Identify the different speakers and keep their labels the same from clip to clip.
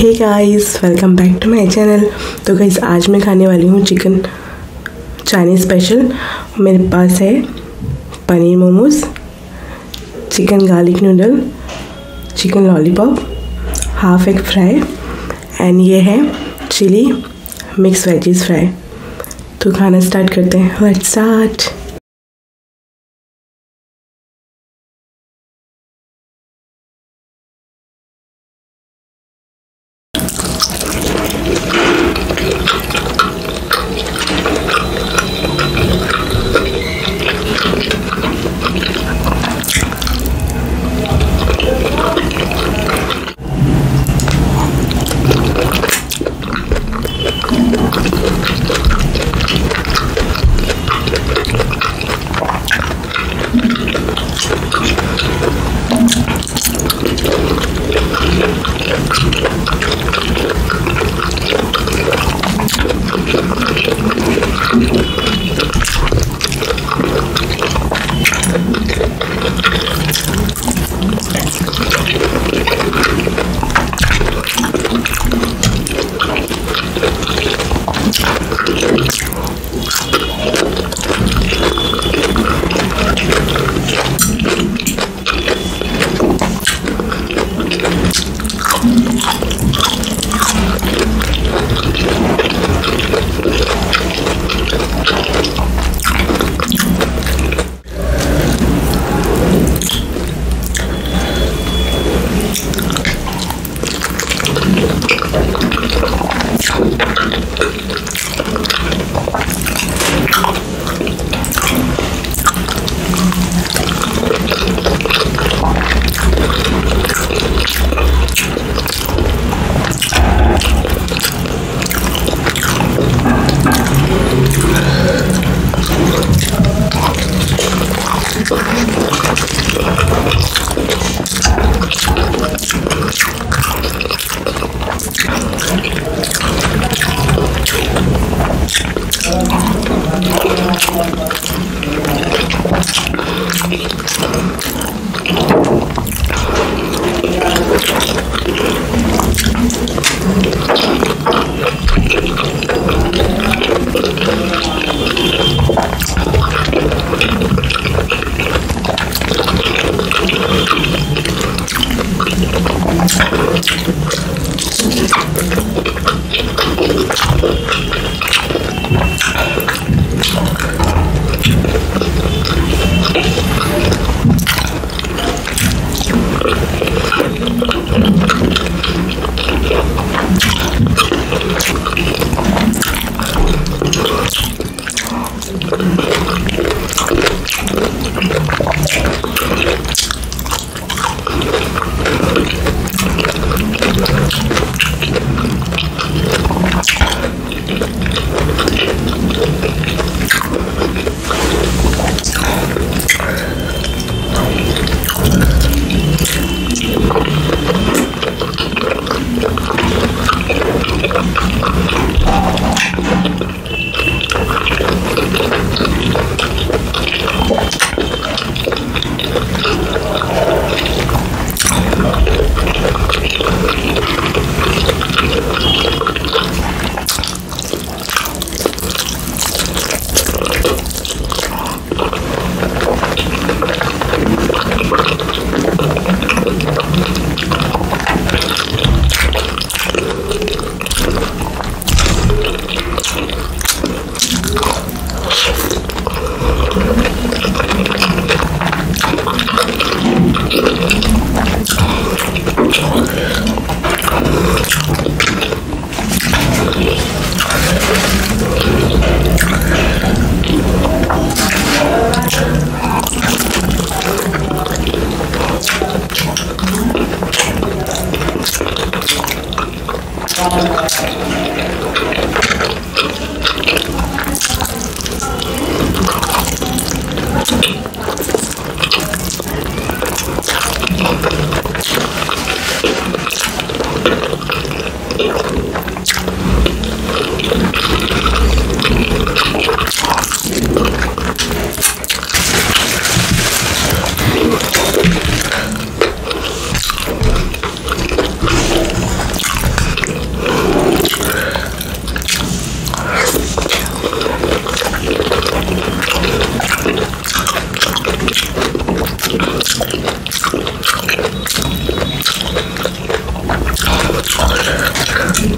Speaker 1: Hey guys welcome back to my channel तो guys आज मैं खाने वाली हूँ चिकन चाइनीज़ स्पेशल मेरे पास है paneer momos chicken garlic noodle chicken lollipop half egg fry and ये है चिली मिक्स वेजीज फ्राई तो खाना स्टार्ट करते हैं. Let's start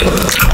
Speaker 1: 감사합니다.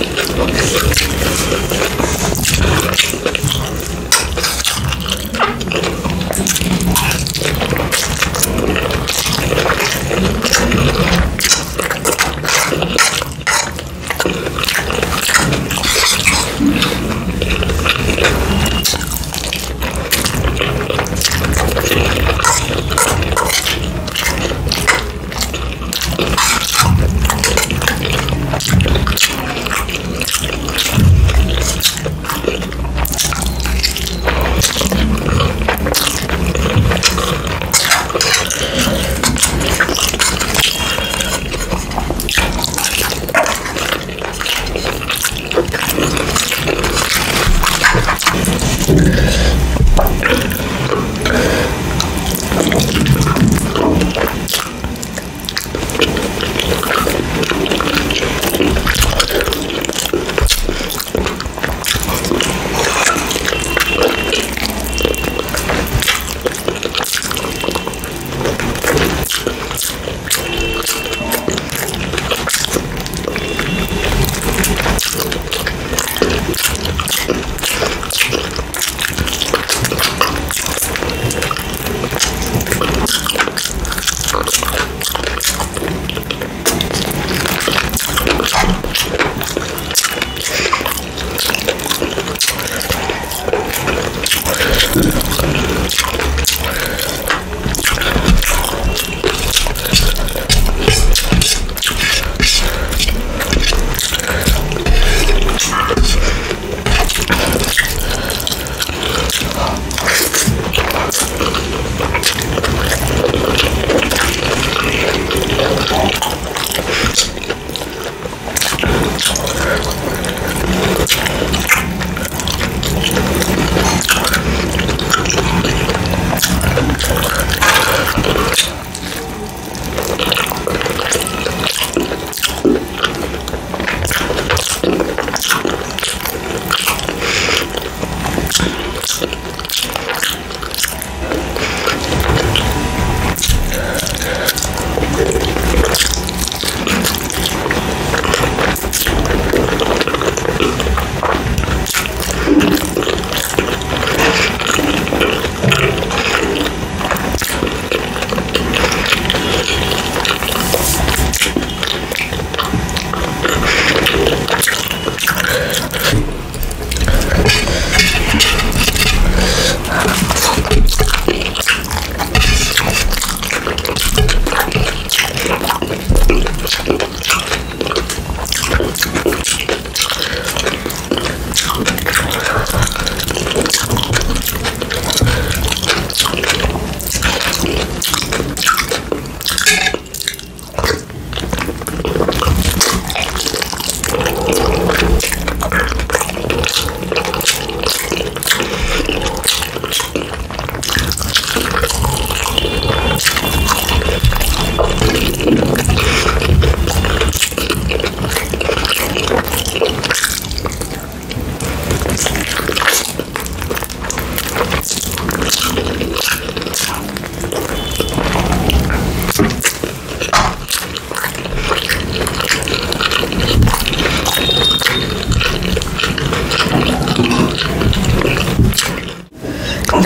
Speaker 1: That's not.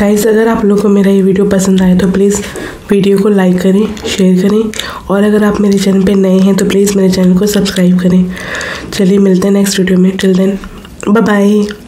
Speaker 1: Guys अगर आप लोगों को मेरा ये वीडियो पसंद आए तो प्लीज़ वीडियो को लाइक करें शेयर करें और अगर आप मेरे चैनल पे नए हैं तो प्लीज़ मेरे चैनल को सब्सक्राइब करें। चलिए मिलते हैं नेक्स्ट वीडियो में। Till then bye bye